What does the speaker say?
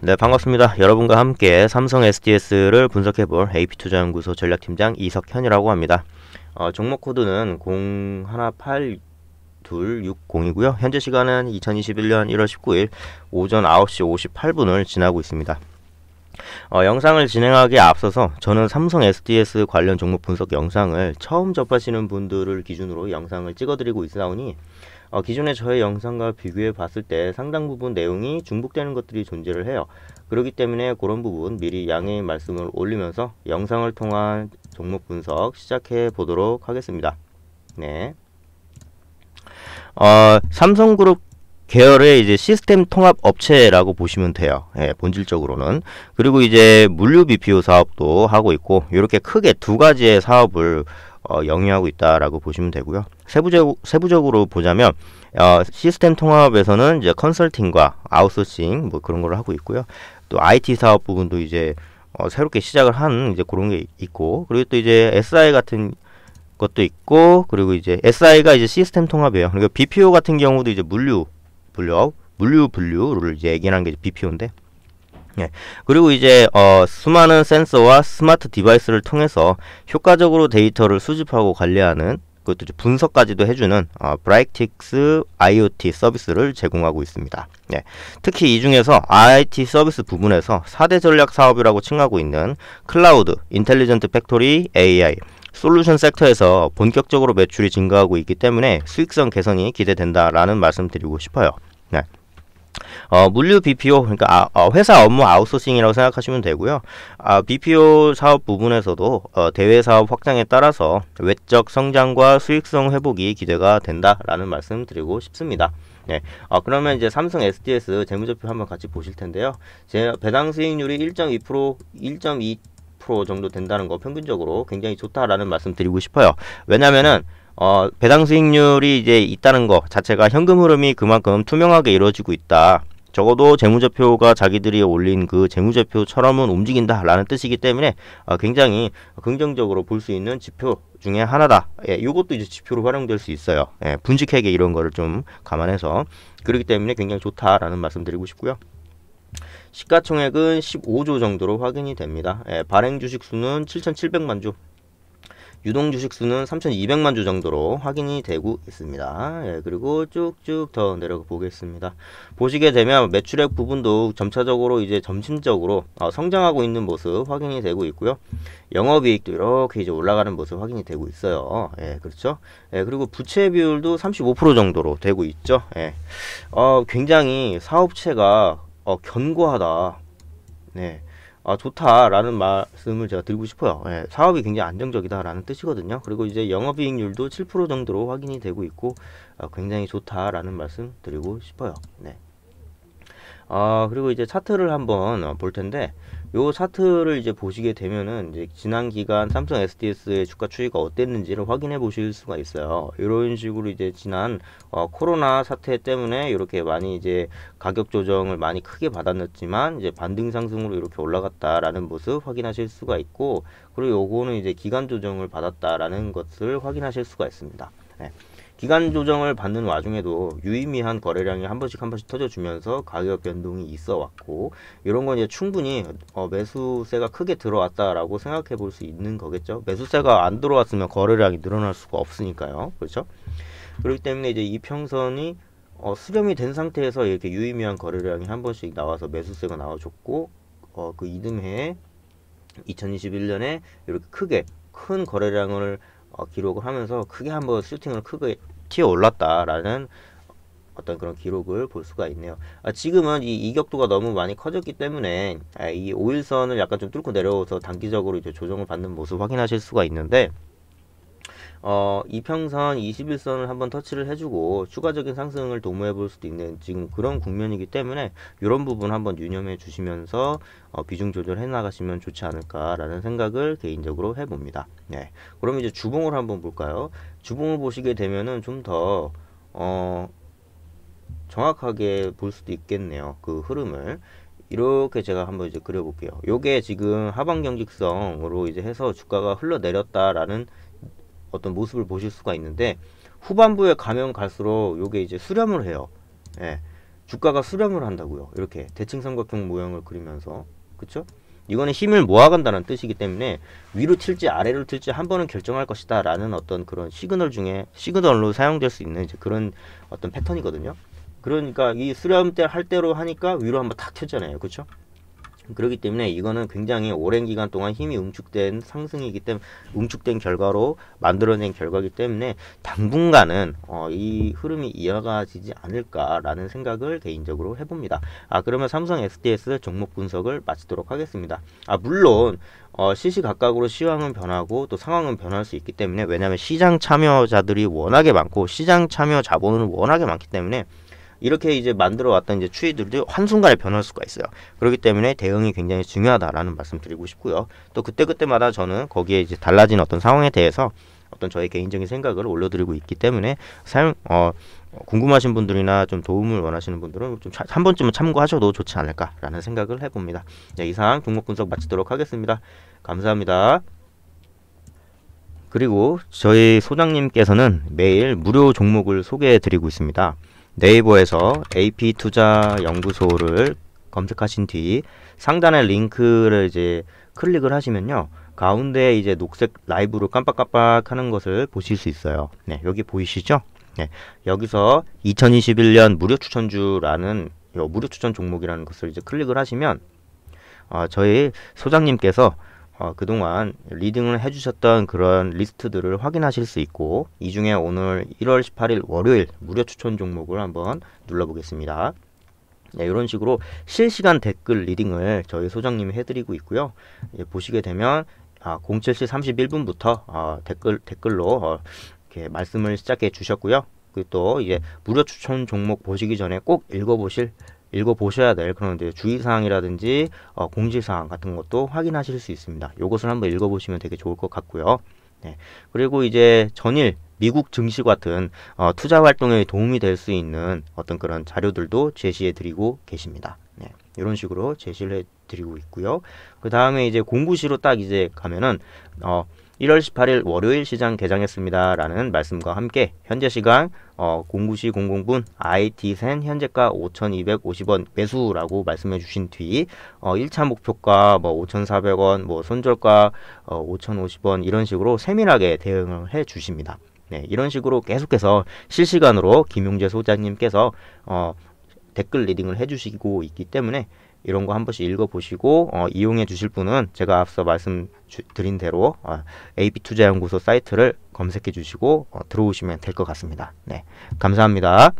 네, 반갑습니다. 여러분과 함께 삼성 SDS를 분석해볼 AP투자연구소 전략팀장 이석현이라고 합니다. 어, 종목 코드는 018260이고요. 현재 시간은 2021년 1월 19일 오전 9시 58분을 지나고 있습니다. 어, 영상을 진행하기에 앞서서 저는 삼성 SDS 관련 종목 분석 영상을 처음 접하시는 분들을 기준으로 영상을 찍어드리고 있사오니 어, 기존의 저의 영상과 비교해 봤을 때 상당 부분 내용이 중복되는 것들이 존재를 해요. 그렇기 때문에 그런 부분 미리 양해의 말씀을 올리면서 영상을 통한 종목 분석 시작해 보도록 하겠습니다. 네. 어, 삼성그룹 계열의 이제 시스템 통합 업체라고 보시면 돼요. 예, 본질적으로는. 그리고 이제 물류 BPO 사업도 하고 있고, 이렇게 크게 두 가지의 사업을 어, 영위하고 있다라고 보시면 되고요. 세부적, 세부적으로 보자면 어, 시스템 통합에서는 이제 컨설팅과 아웃소싱 뭐 그런 걸 하고 있고요. 또 IT 사업 부분도 이제 어, 새롭게 시작을 한 이제 그런 게 있고 그리고 또 이제 SI 같은 것도 있고 그리고 이제 SI가 이제 시스템 통합이에요. 그리고 BPO 같은 경우도 이제 물류 분류 물류 분류를 이제 얘기하는 게 BPO인데 예. 그리고 이제 어, 수많은 센서와 smart device를 통해서 효과적으로 데이터를 수집하고 관리하는 그것도 분석까지도 해주는 어, Brightics IoT 서비스를 제공하고 있습니다. 예. 특히 이 중에서 IT 서비스 부분에서 4대 전략 사업이라고 칭하고 있는 클라우드, intelligent factory, AI, 솔루션 섹터에서 본격적으로 매출이 증가하고 있기 때문에 수익성 개선이 기대된다라는 말씀 드리고 싶어요. 네. 어, 물류 BPO 그러니까 아, 어, 회사 업무 아웃소싱이라고 생각하시면 되고요. 아, BPO 사업 부분에서도 어, 대외 사업 확장에 따라서 외적 성장과 수익성 회복이 기대가 된다라는 말씀 드리고 싶습니다. 네. 어, 그러면 이제 삼성 SDS 재무제표 한번 같이 보실 텐데요. 제 배당 수익률이 1.2% 1.2% 정도 된다는 거 평균적으로 굉장히 좋다라는 말씀 드리고 싶어요. 왜냐면은 어, 배당 수익률이 이제 있다는 거 자체가 현금 흐름이 그만큼 투명하게 이루어지고 있다. 적어도 재무제표가 자기들이 올린 그 재무제표처럼은 움직인다라는 뜻이기 때문에 어, 굉장히 긍정적으로 볼 수 있는 지표 중에 하나다. 예, 이것도 이제 지표로 활용될 수 있어요. 예, 분직회계 이런 거를 좀 감안해서 그렇기 때문에 굉장히 좋다라는 말씀드리고 싶고요. 시가총액은 15조 정도로 확인이 됩니다. 예, 발행 주식 수는 7,700만 주. 유동 주식 수는 3,200만 주 정도로 확인이 되고 있습니다. 예, 그리고 쭉쭉 더 내려가 보겠습니다. 보시게 되면 매출액 부분도 점차적으로 이제 점진적으로 어, 성장하고 있는 모습 확인이 되고 있고요. 영업이익도 이렇게 이제 올라가는 모습 확인이 되고 있어요. 예, 그렇죠. 예, 그리고 부채 비율도 35% 정도로 되고 있죠. 예, 어, 굉장히 사업체가 어, 견고하다. 네. 아, 좋다라는 말씀을 제가 드리고 싶어요. 예, 사업이 굉장히 안정적이다라는 뜻이거든요. 그리고 이제 영업이익률도 7% 정도로 확인이 되고 있고 어, 굉장히 좋다라는 말씀 드리고 싶어요. 네. 아, 그리고 이제 차트를 한번 어, 볼 텐데 요 차트를 이제 보시게 되면은 이제 지난 기간 삼성 SDS의 주가 추이가 어땠는지를 확인해 보실 수가 있어요. 이런 식으로 이제 지난 어, 코로나 사태 때문에 이렇게 많이 이제 가격 조정을 많이 크게 받았지만 이제 반등 상승으로 이렇게 올라갔다라는 모습 확인하실 수가 있고 그리고 요거는 이제 기간 조정을 받았다라는 것을 확인하실 수가 있습니다. 네. 기간 조정을 받는 와중에도 유의미한 거래량이 한 번씩 한 번씩 터져주면서 가격 변동이 있어 왔고 이런 건 이제 충분히 어, 매수세가 크게 들어왔다라고 생각해 볼 수 있는 거겠죠. 매수세가 안 들어왔으면 거래량이 늘어날 수가 없으니까요. 그렇죠? 그렇기 때문에 이제 이 평선이 어, 수렴이 된 상태에서 이렇게 유의미한 거래량이 한 번씩 나와서 매수세가 나와줬고 어, 그 이듬해 2021년에 이렇게 크게 큰 거래량을 어, 기록을 하면서 크게 한번 슈팅을 크게 튀어 올랐다라는 어떤 그런 기록을 볼 수가 있네요. 아, 지금은 이 이격도가 너무 많이 커졌기 때문에 아, 이 5일선을 약간 좀 뚫고 내려와서 단기적으로 이제 조정을 받는 모습 확인하실 수가 있는데 어, 이평선 21선을 한번 터치를 해주고 추가적인 상승을 도모해 볼 수도 있는 지금 그런 국면이기 때문에 이런 부분 한번 유념해 주시면서 어, 비중 조절해 나가시면 좋지 않을까라는 생각을 개인적으로 해봅니다. 네. 그럼 이제 주봉을 한번 볼까요? 주봉을 보시게 되면은 좀더 어, 정확하게 볼 수도 있겠네요. 그 흐름을. 이렇게 제가 한번 이제 그려볼게요. 요게 지금 하방 경직성으로 이제 해서 주가가 흘러내렸다라는 어떤 모습을 보실 수가 있는데 후반부에 가면 갈수록 요게 이제 수렴을 해요. 예. 주가가 수렴을 한다고요. 이렇게 대칭 삼각형 모형을 그리면서 그쵸? 이거는 힘을 모아간다는 뜻이기 때문에 위로 튈지 아래로 튈지 한 번은 결정할 것이다 라는 어떤 그런 시그널 중에 시그널로 사용될 수 있는 이제 그런 어떤 패턴이거든요. 그러니까 이 수렴 때 할 때로 하니까 위로 한번 탁 튀었잖아요. 그렇죠? 그렇기 때문에 이거는 굉장히 오랜 기간 동안 힘이 응축된 상승이기 때문에 응축된 결과로 만들어낸 결과이기 때문에 당분간은 어, 이 흐름이 이어가지지 않을까라는 생각을 개인적으로 해봅니다. 아 그러면 삼성 SDS 종목 분석을 마치도록 하겠습니다. 아 물론 어, 시시각각으로 시황은 변하고 또 상황은 변할 수 있기 때문에 왜냐하면 시장 참여자들이 워낙에 많고 시장 참여 자본은 워낙에 많기 때문에 이렇게 이제 만들어 왔던 이제 추이들도 한순간에 변할 수가 있어요. 그렇기 때문에 대응이 굉장히 중요하다라는 말씀 드리고 싶고요. 또 그때그때마다 저는 거기에 이제 달라진 어떤 상황에 대해서 어떤 저의 개인적인 생각을 올려드리고 있기 때문에 사용 어 궁금하신 분들이나 좀 도움을 원하시는 분들은 좀 한 번쯤은 참고하셔도 좋지 않을까라는 생각을 해봅니다. 네, 이상 종목 분석 마치도록 하겠습니다. 감사합니다. 그리고 저희 소장님께서는 매일 무료 종목을 소개해 드리고 있습니다. 네이버에서 AP투자연구소를 검색하신 뒤 상단에 링크를 이제 클릭을 하시면요. 가운데 이제 녹색 라이브로 깜빡깜빡 하는 것을 보실 수 있어요. 네, 여기 보이시죠? 네, 여기서 2021년 무료 추천주라는 무료 추천 종목이라는 것을 이제 클릭을 하시면 어, 저희 소장님께서 어, 그동안 리딩을 해주셨던 그런 리스트들을 확인하실 수 있고 이 중에 오늘 1월 18일 월요일 무료 추천 종목을 한번 눌러보겠습니다. 네, 이런 식으로 실시간 댓글 리딩을 저희 소장님이 해드리고 있고요. 예, 보시게 되면 아, 07시 31분부터 어, 댓글 댓글로 어, 이렇게 말씀을 시작해 주셨고요. 그리고 또 이제 무료 추천 종목 보시기 전에 꼭 읽어보실 읽어보셔야 될 그런 이제 주의사항이라든지 어, 공지사항 같은 것도 확인하실 수 있습니다. 이것을 한번 읽어보시면 되게 좋을 것 같고요. 네. 그리고 이제 전일 미국 증시 같은 어, 투자 활동에 도움이 될 수 있는 어떤 그런 자료들도 제시해 드리고 계십니다. 네. 이런 식으로 제시를 해 드리고 있고요. 그 다음에 이제 공구시로 딱 이제 가면은 어, 1월 18일 월요일 시장 개장했습니다. 라는 말씀과 함께 현재 시간 어, 09시 00분 IT센 현재가 5,250원 매수라고 말씀해 주신 뒤 어, 1차 목표가 뭐 5,400원, 뭐 손절가 어, 5,050원 이런 식으로 세밀하게 대응을 해 주십니다. 네, 이런 식으로 계속해서 실시간으로 김용재 소장님께서 어, 댓글 리딩을 해주시고 있기 때문에 이런 거 한 번씩 읽어보시고 어, 이용해 주실 분은 제가 앞서 말씀드린 대로 어, AB투자연구소 사이트를 검색해 주시고 어, 들어오시면 될 것 같습니다. 네, 감사합니다.